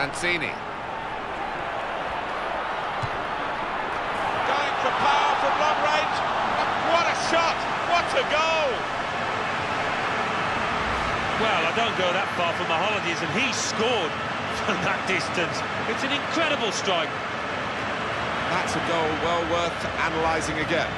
Lanzini. Going for power from long range. What a shot! What a goal! Well, I don't go that far for my holidays, and he scored from that distance. It's an incredible strike. That's a goal well worth analysing again.